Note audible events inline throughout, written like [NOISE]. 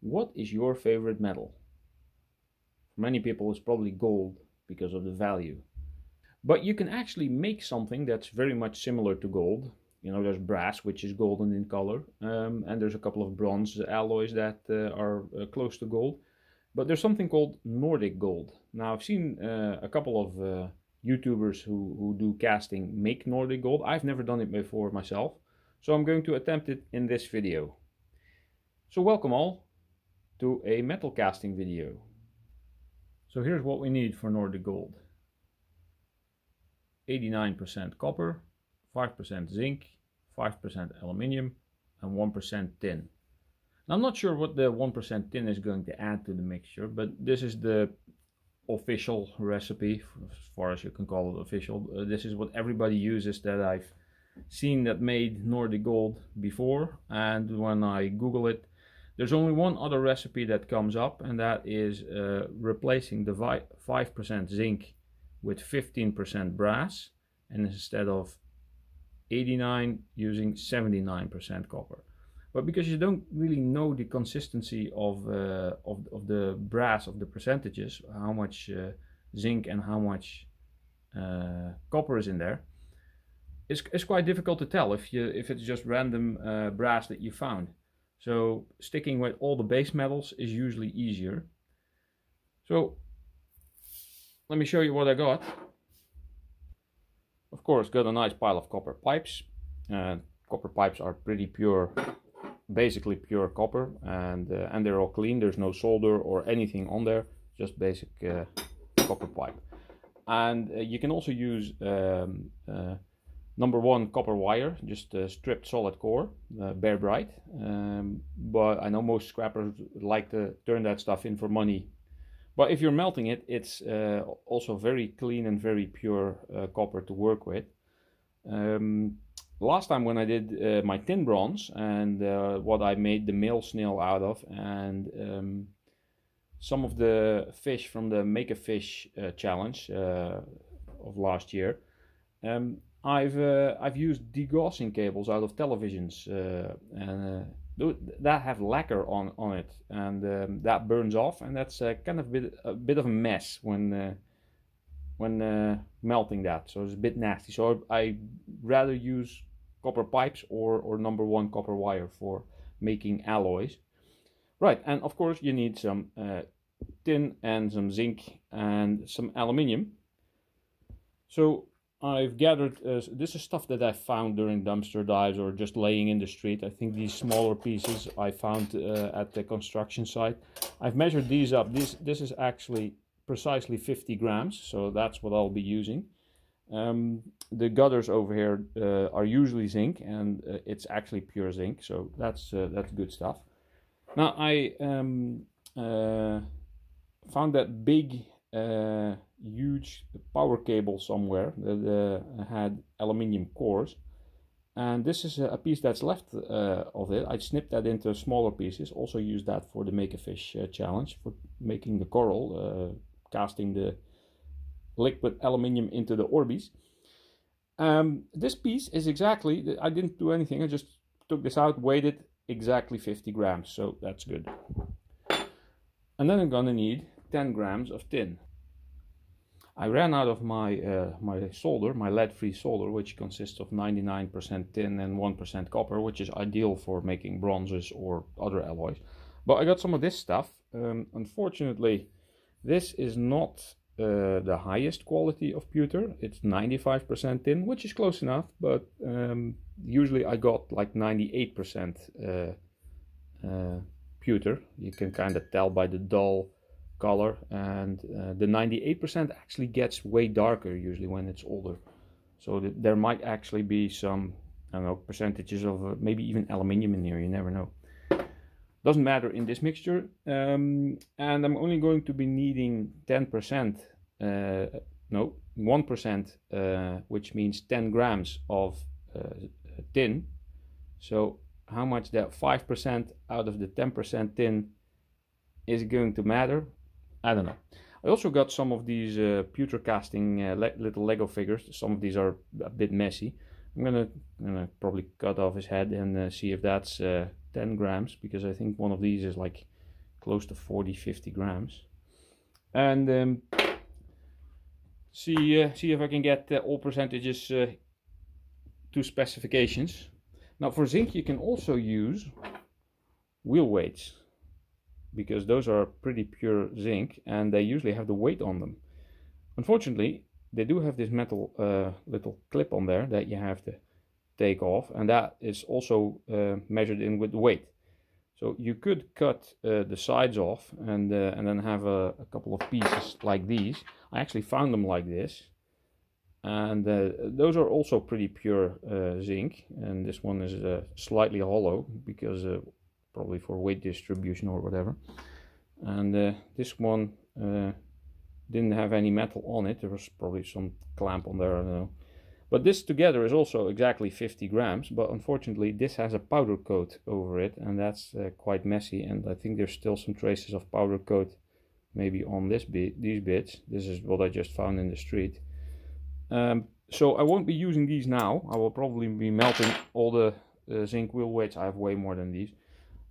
What is your favorite metal? For many people it's probably gold because of the value. But you can actually make something that's very much similar to gold. You know, there's brass, which is golden in color, um, and there's a couple of bronze alloys that uh, are uh, close to gold. But there's something called Nordic gold. Now, I've seen uh, a couple of uh, YouTubers who, who do casting make Nordic gold. I've never done it before myself, so I'm going to attempt it in this video. So welcome all to a metal casting video. So here's what we need for Nordic gold. 89% copper, 5% zinc, 5% aluminium, and 1% tin. Now, I'm not sure what the 1% tin is going to add to the mixture, but this is the official recipe, as far as you can call it official. Uh, this is what everybody uses that I've seen that made Nordic Gold before. And when I Google it, there's only one other recipe that comes up, and that is uh, replacing the 5% zinc with 15% brass, and instead of 89 using 79% copper. But because you don't really know the consistency of, uh, of, of the brass, of the percentages, how much uh, zinc and how much uh, copper is in there, it's, it's quite difficult to tell if, you, if it's just random uh, brass that you found. So sticking with all the base metals is usually easier. So let me show you what I got. Of course, got a nice pile of copper pipes. Uh, copper pipes are pretty pure basically pure copper and uh, and they're all clean there's no solder or anything on there just basic uh, copper pipe and uh, you can also use um, uh, number one copper wire just stripped solid core uh, bare bright. Um, but I know most scrappers like to turn that stuff in for money. But if you're melting it it's uh, also very clean and very pure copper to work with. Um, last time when I did uh, my tin bronze and uh, what I made the male snail out of and um, some of the fish from the Make a Fish uh, challenge uh, of last year, um, I've uh, I've used degaussing cables out of televisions uh, and that have lacquer on on it and um, that burns off and that's kind of a bit, a bit of a mess when when melting that so it's a bit nasty so I rather use copper pipes or, or number one copper wire for making alloys. Right, and of course you need some uh, tin and some zinc and some aluminium. So I've gathered, uh, this is stuff that I found during dumpster dives or just laying in the street. I think these smaller pieces I found uh, at the construction site. I've measured these up. This, this is actually precisely 50 grams, so that's what I'll be using. Um, the gutters over here uh, are usually zinc and uh, it's actually pure zinc so that's uh, that's good stuff now I um, uh, found that big uh, huge power cable somewhere that uh, had aluminium cores. And this is a piece that's left of it. I snipped that into smaller pieces. Also used that for the make a fish challenge for making the coral casting the liquid aluminium into the Orbeez. Um, this piece is exactly, I didn't do anything, I just took this out, weighed it exactly 50 grams, so that's good. And then I'm gonna need 10 grams of tin. I ran out of my, uh, my solder, my lead-free solder, which consists of 99% tin and 1% copper, which is ideal for making bronzes or other alloys. But I got some of this stuff. Um, unfortunately, this is not uh, the highest quality of pewter. It's 95% tin, which is close enough, but um, usually I got like 98% uh, uh, pewter. You can kind of tell by the dull color, and uh, the 98% actually gets way darker usually when it's older. So th there might actually be some, I don't know, percentages of uh, maybe even aluminium in here, you never know. Doesn't matter in this mixture um, and I'm only going to be needing 10% uh, no 1% uh, which means 10 grams of uh, tin. So how much that 5% out of the 10% tin is going to matter I don't know. I also got some of these uh, pewter casting uh, le little Lego figures. Some of these are a bit messy. I'm gonna, gonna probably cut off his head and uh, see if that's 10 grams because I think one of these is like close to 40 50 grams. And um, see uh, see if I can get uh, all percentages uh, to specifications. Now for zinc you can also use wheel weights because those are pretty pure zinc and they usually have the weight on them. Unfortunately they do have this metal uh, little clip on there that you have to take off and that is also uh, measured in with weight. So you could cut uh, the sides off and uh, and then have a, a, couple of pieces like these. I actually found them like this and uh, those are also pretty pure uh, zinc and this one is slightly hollow because probably for weight distribution or whatever and this one didn't have any metal on it there was probably some clamp on there I don't know but this together is also exactly 50 grams, but unfortunately this has a powder coat over it and that's uh, quite messy and I think there's still some traces of powder coat maybe on this bit, these bits. This is what I just found in the street. Um, so I won't be using these now. I will probably be melting all the uh, zinc wheel weights. I have way more than these.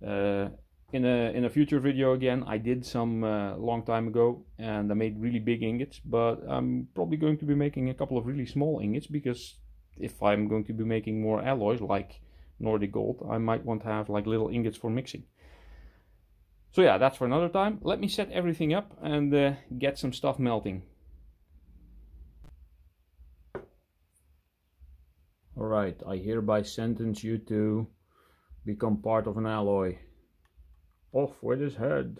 Uh, in a in a future video again I did some uh, long time ago and I made really big ingots but I'm probably going to be making a couple of really small ingots because if I'm going to be making more alloys like Nordic gold I might want to have like little ingots for mixing. So yeah that's for another time. Let me set everything up and uh, get some stuff melting. Alright I hereby sentence you to become part of an alloy off with his head.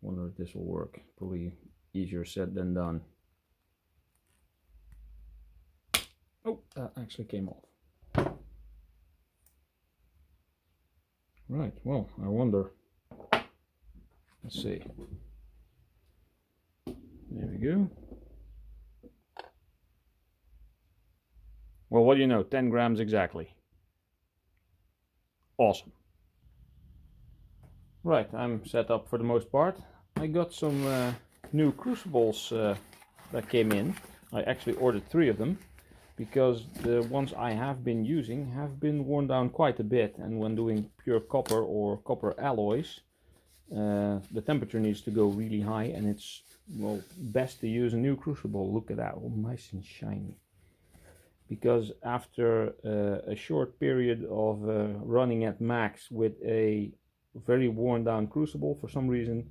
Wonder if this will work. Probably easier said than done. Oh, that actually came off. Right, well, I wonder. Let's see. There we go. Well, what do you know? 10 grams exactly. Awesome. Right, I'm set up for the most part. I got some uh, new crucibles uh, that came in. I actually ordered three of them because the ones I have been using have been worn down quite a bit and when doing pure copper or copper alloys uh, the temperature needs to go really high and it's well best to use a new crucible look at that all nice and shiny because after uh, a short period of uh, running at max with a very worn down crucible for some reason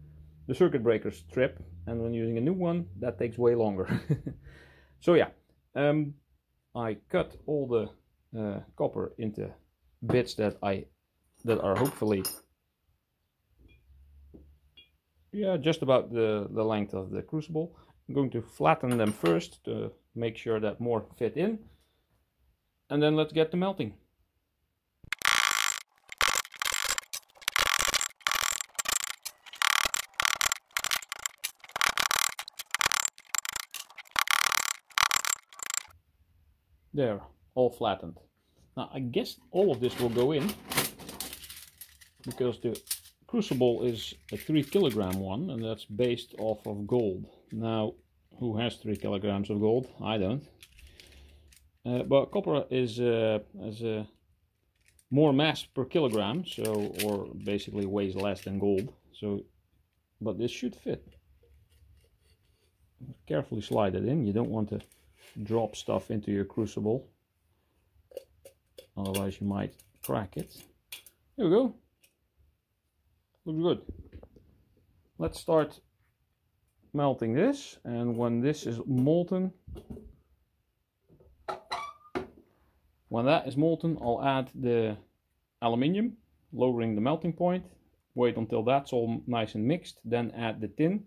the circuit breakers trip and when using a new one that takes way longer. [LAUGHS] So yeah um, I cut all the uh, copper into bits that I that are hopefully yeah just about the the length of the crucible. I'm going to flatten them first to make sure that more fit in and then let's get to melting There, all flattened. Now I guess all of this will go in because the crucible is a 3 kilogram one and that's based off of gold. Now who has 3 kilograms of gold? I don't. Uh, but copper is, uh, is uh, more mass per kilogram, so or basically weighs less than gold. So, but this should fit. Carefully slide it in. You don't want to drop stuff into your crucible otherwise you might crack it there we go looks good let's start melting this and when this is molten when that is molten I'll add the aluminium lowering the melting point wait until that's all nice and mixed then add the tin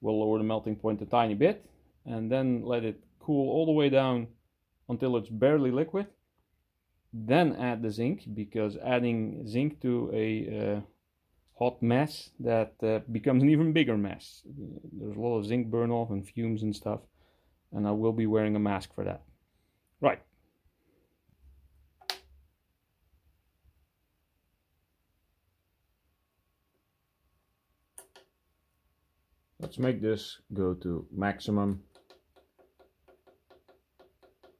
we'll lower the melting point a tiny bit and then let it cool all the way down until it's barely liquid. Then add the zinc because adding zinc to a uh, hot mess that uh, becomes an even bigger mess. There's a lot of zinc burn off and fumes and stuff and I will be wearing a mask for that. Right. Let's make this go to maximum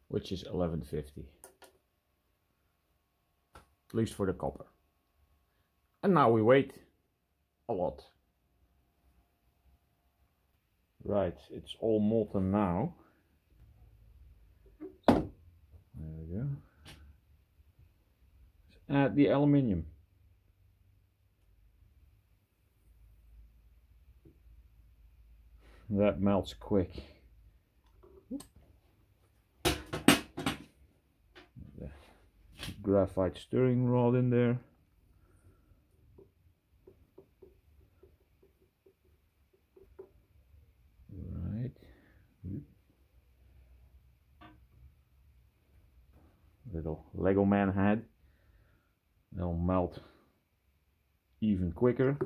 which is 1150 at least for the copper and now we wait a lot. Right, it's all molten now. There we go. Let's add the aluminium. That melts quick. The graphite stirring rod in there. Right. Little Lego man head. They'll melt even quicker.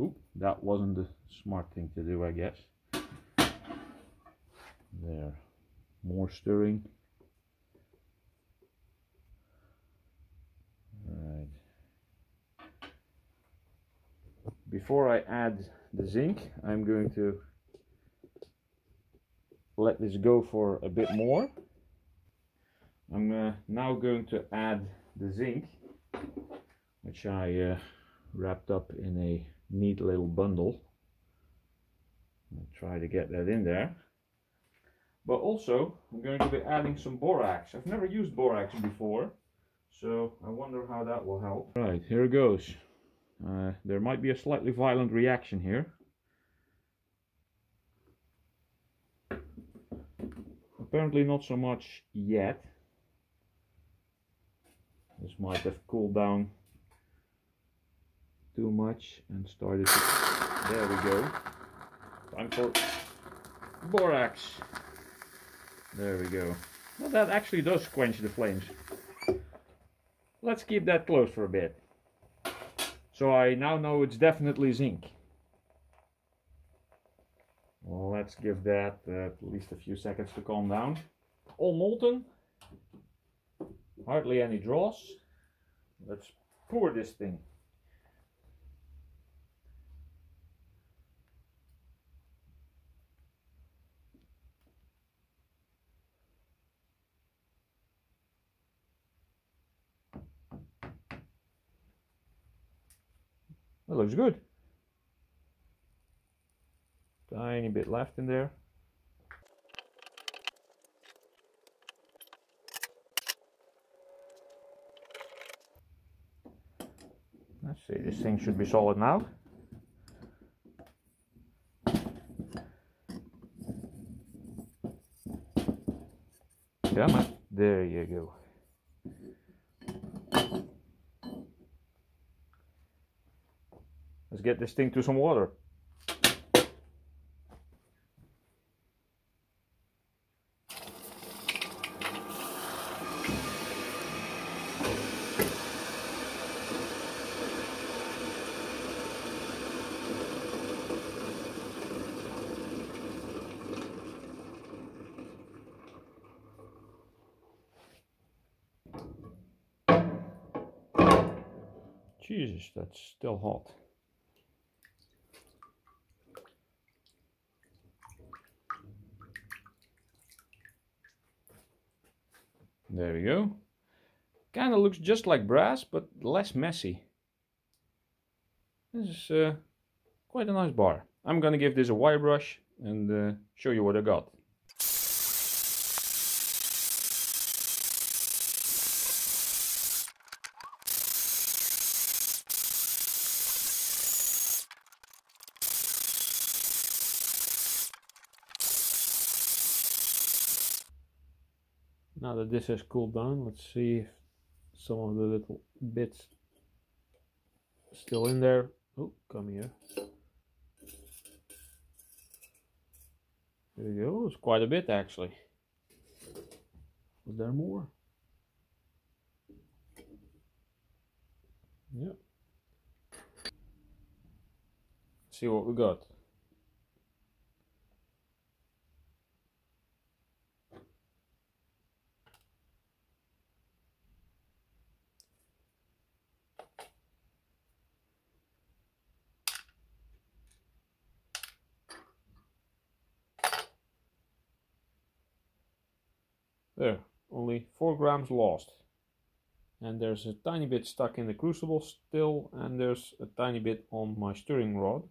Oop, that wasn't the smart thing to do, I guess. There, more stirring. Right. Before I add the zinc, I'm going to let this go for a bit more. I'm uh, now going to add the zinc, which I uh, wrapped up in a neat little bundle. I'll try to get that in there. But also, I'm going to be adding some borax. I've never used borax before, so I wonder how that will help. Right, here it goes. Uh, there might be a slightly violent reaction here. Apparently not so much yet. This might have cooled down too much and started to... There we go. Time for borax. There we go. Well, that actually does quench the flames. Let's keep that closed for a bit. So I now know it's definitely zinc. Let's give that uh, at least a few seconds to calm down. All molten. Hardly any dross. Let's pour this thing. That looks good. Tiny bit left in there. Let's see, this thing should be solid now. Come on, there you go. Let's get this thing to some water. Jesus, that's still hot. There we go. Kind of looks just like brass, but less messy. This is uh, quite a nice bar. I'm gonna give this a wire brush and uh, show you what I got. Now that this has cooled down, let's see if some of the little bits still in there. Oh, come here. There you go. It's quite a bit actually. Was there more? Yeah. See what we got. There, only 4 grams lost. and there's a tiny bit stuck in the crucible still and there's a tiny bit on my stirring rod.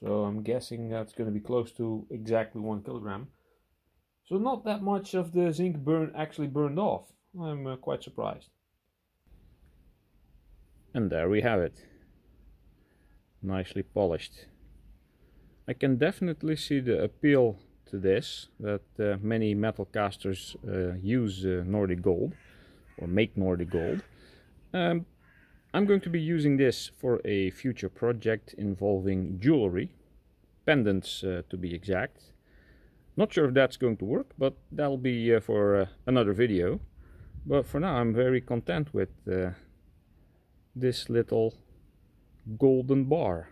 So I'm guessing that's going to be close to exactly one kilogram. So not that much of the zinc burn actually burned off. I'm uh, quite surprised. And there we have it. Nicely polished. I can definitely see the appeal to this that uh, many metal casters uh, use uh, Nordic gold or make Nordic gold. Um, I'm going to be using this for a future project involving jewelry, pendants uh, to be exact. Not sure if that's going to work, but that'll be uh, for another video. But for now I'm very content with this little golden bar.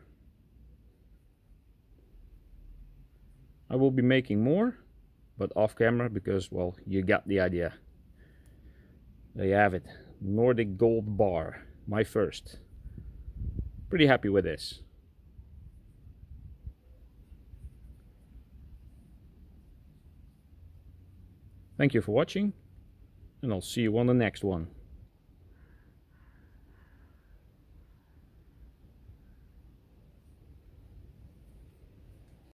I will be making more, but off camera because, well, you got the idea. There you have it. Nordic Gold Bar. My first. Pretty happy with this. Thank you for watching and I'll see you on the next one.